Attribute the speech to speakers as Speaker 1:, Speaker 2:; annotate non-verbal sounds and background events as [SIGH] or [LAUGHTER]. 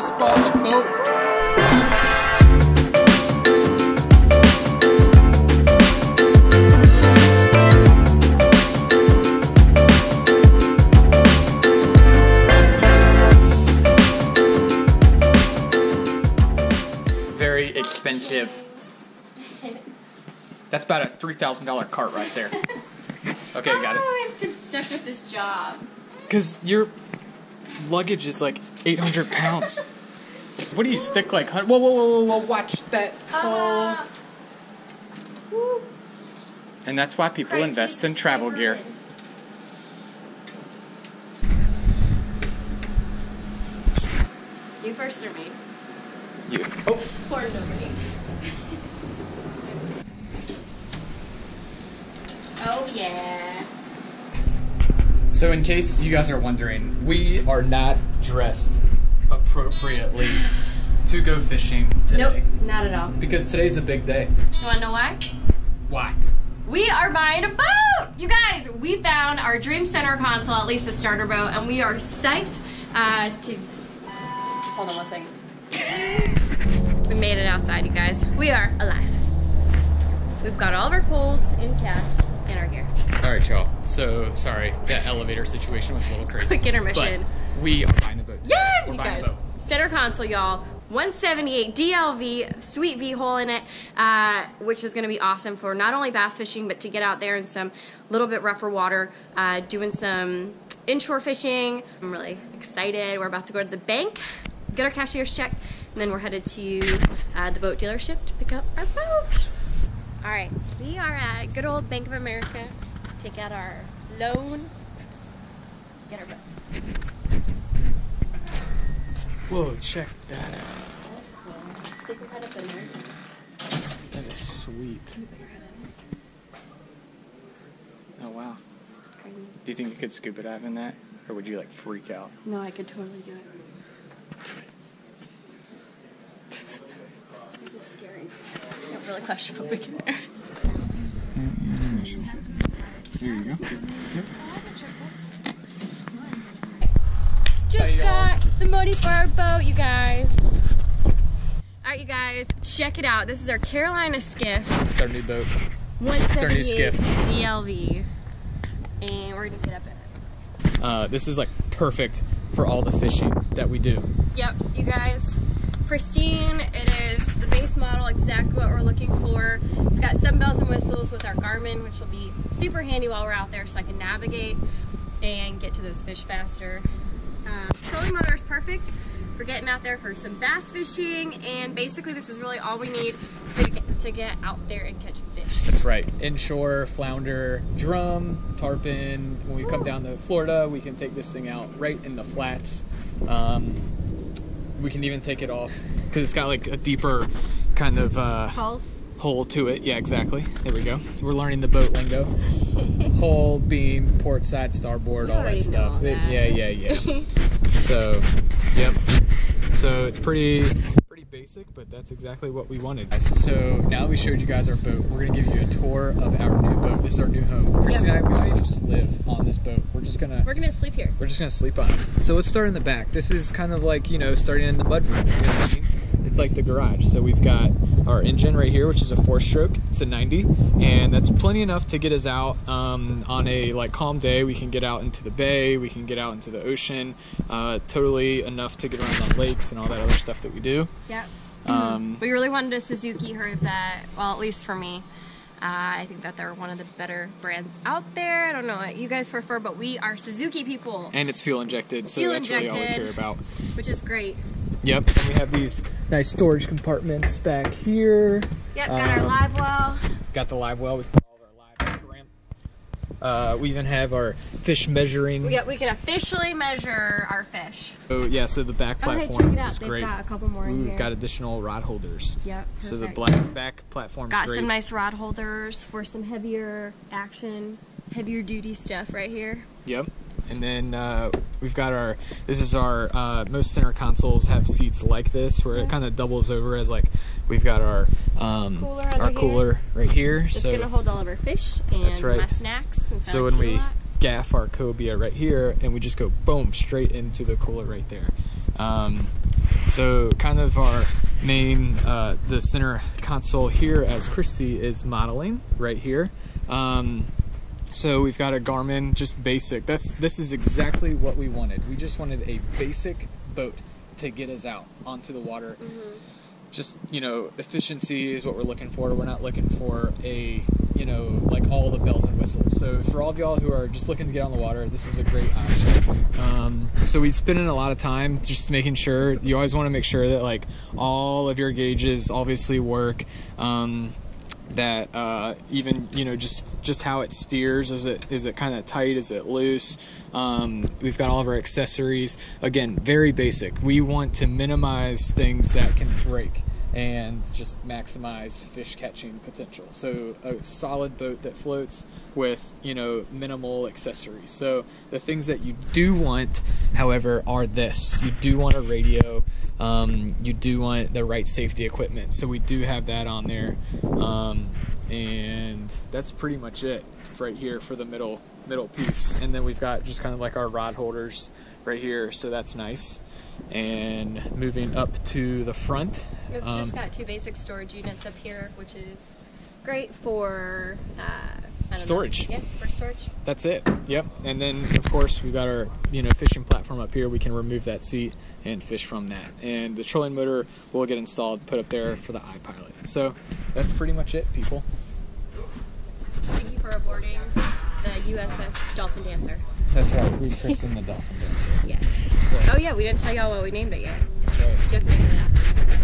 Speaker 1: just bought a boat. Very expensive. That's about a three thousand dollar cart right there. Okay, got it.
Speaker 2: always been stuck with this job.
Speaker 1: Because your luggage is like 800 pounds. What do you stick like? hun- Whoa, whoa, whoa, whoa, whoa! Watch that uh-huh. hole.
Speaker 2: Woo.
Speaker 1: And that's why people
Speaker 2: Crazy.
Speaker 1: invest in travel gear.
Speaker 2: You first or me?
Speaker 1: You. Oh,
Speaker 2: Poor nobody. oh yeah.
Speaker 1: so in case you guys are wondering, we are not dressed appropriately to go fishing today.
Speaker 2: Nope, not at all.
Speaker 1: Because today's a big day.
Speaker 2: You wanna know why?
Speaker 1: Why?
Speaker 2: We are buying a boat! You guys, we found our Dream Center console, at least a starter boat, and we are psyched uh, to. Hold on one second. [LAUGHS] we made it outside, you guys. We are alive. We've got all of our poles in intact and our gear.
Speaker 1: All right, y'all. So sorry, that elevator situation was a little crazy.
Speaker 2: Quick intermission.
Speaker 1: But we are buying a boat. today.
Speaker 2: Yes,
Speaker 1: We're
Speaker 2: you
Speaker 1: buying
Speaker 2: guys.
Speaker 1: a boat.
Speaker 2: Center console, y'all. 178 DLV, sweet V hull in it, uh, which is going to be awesome for not only bass fishing, but to get out there in some little bit rougher water, uh, doing some inshore fishing. I'm really excited. We're about to go to the bank, get our cashier's check, and then we're headed to uh, the boat dealership to pick up our boat. All right, we are at good old Bank of America. Take out our loan, get our boat.
Speaker 1: Whoa, check that out.
Speaker 2: That's cool. Stick your head up in there.
Speaker 1: That is sweet. Oh wow. Do you think you could scuba dive in that, or would you like freak out?
Speaker 2: No, I could totally do it. [LAUGHS] This is scary. I got really claustrophobic in there.
Speaker 1: Here you go.
Speaker 2: Just got the money for our boat, you guys. Alright, you guys, check it out. This is our Carolina skiff,
Speaker 1: It's our new boat.
Speaker 2: 178
Speaker 1: skiff.
Speaker 2: DLV. And we're gonna get up in it.
Speaker 1: Uh, this is like perfect for all the fishing that we do.
Speaker 2: Yep, you guys. Pristine. It is the base model, exactly what we're looking for. It's got some bells and whistles with our Garmin, which will be super handy while we're out there so I can navigate and get to those fish faster. Um, trolling motor is perfect for getting out there for some bass fishing, and basically this is really all we need to get, to get out there and catch fish.
Speaker 1: That's right. Inshore, flounder, drum, tarpon. When we come down to Florida, we can take this thing out right in the flats. Um, we can even take it off because it's got like a deeper kind of uh,
Speaker 2: Hull.
Speaker 1: Hole to it. Yeah, exactly. There we go. We're learning the boat lingo. [LAUGHS] Hull, beam, port side, starboard,
Speaker 2: You
Speaker 1: all that
Speaker 2: know all
Speaker 1: stuff. It- yeah, yeah, yeah. [LAUGHS] so, yep. So it's pretty pretty basic, but that's exactly what we wanted. So now that we showed you guys our boat, we're gonna give you a tour of our new boat. This is our new home. Kristi and I, we don't even just live on this boat. We're just gonna
Speaker 2: We're gonna sleep here.
Speaker 1: we're just gonna sleep on it. So let's start in the back. This is kind of like you know starting in the mud room. You know what I mean? It's like the garage. So we've got our engine right here, which is a four-stroke. It's a 90, and that's plenty enough to get us out um, on a like calm day. We can get out into the bay. We can get out into the ocean. Uh, totally enough to get around on lakes and all that other stuff that we do.
Speaker 2: Yep.
Speaker 1: Um,
Speaker 2: We really wanted a Suzuki. Heard that, well, at least for me. Uh, I think that they're one of the better brands out there. I don't know what you guys prefer, but we are Suzuki people,
Speaker 1: and it's fuel injected, so
Speaker 2: Fuel
Speaker 1: that's really all we
Speaker 2: injected.
Speaker 1: care about.
Speaker 2: which is great.
Speaker 1: Yep. And we have these nice storage compartments back here.
Speaker 2: Yep, got our
Speaker 1: Um,
Speaker 2: live well.
Speaker 1: got the live well. We've got all of our live program. Uh, we even have our fish measuring.
Speaker 2: Yeah, we can officially measure our fish.
Speaker 1: Oh yeah, so the back platform
Speaker 2: check it out.
Speaker 1: is
Speaker 2: They've
Speaker 1: great.
Speaker 2: got a couple more in
Speaker 1: Ooh,
Speaker 2: here.
Speaker 1: we've got additional rod holders.
Speaker 2: Yep. Perfect.
Speaker 1: So the black back platform's
Speaker 2: Got
Speaker 1: great.
Speaker 2: some nice rod holders for some heavier action, heavier duty stuff right here.
Speaker 1: Yep. And then uh, we've got our. This is our uh, most center consoles have seats like this, where it kind of doubles over as like we've got our um,
Speaker 2: Cooler
Speaker 1: our
Speaker 2: here.
Speaker 1: cooler right here.
Speaker 2: It's
Speaker 1: so
Speaker 2: gonna hold all of our fish and
Speaker 1: That's right.
Speaker 2: my snacks.
Speaker 1: So when we gaff our cobia right here, and we just go boom straight into the cooler right there. Um, So kind of our main, uh, the center console here as Kristi is modeling right here. Um, so we've got a Garmin, just basic. That's this is exactly what we wanted. We just wanted a basic boat to get us out onto the water. Just you know, efficiency is what we're looking for. We're not looking for a you know like all the bells and whistles. So for all of y'all who are just looking to get on the water, this is a great option. Um, so we spend in a lot of time just making sure. You always want to make sure that like all of your gauges obviously work. Um, that uh, even you know just just how it steers is it is it kind of tight is it loose? Um, we've got all of our accessories. Again very basic. We want to minimize things that can break and just maximize fish catching potential. So a solid boat that floats with you know minimal accessories. So the things that you do want however are this. You do want a radio um, you do want the right safety equipment. So we do have that on there. Um, and that's pretty much it right here for the middle middle piece. And then we've got just kind of like our rod holders right here so that's nice. And moving up to the front
Speaker 2: We've
Speaker 1: um,
Speaker 2: just got two basic storage units up here, which is great for uh, don't know.
Speaker 1: Storage.
Speaker 2: Yeah, for storage.
Speaker 1: that's it. Yep. And then of course we've got our you know fishing platform up here. We can remove that seat and fish from that. And the trolling motor will get installed put up there for the iPilot. So that's pretty much it people
Speaker 2: for aboarding the USS Dolphin Dancer.
Speaker 1: that's right we christened the dolphin dancer
Speaker 2: Yes.
Speaker 1: so
Speaker 2: Oh yeah, we didn't tell y'all what we named it yet.
Speaker 1: that's right
Speaker 2: Jeff named it.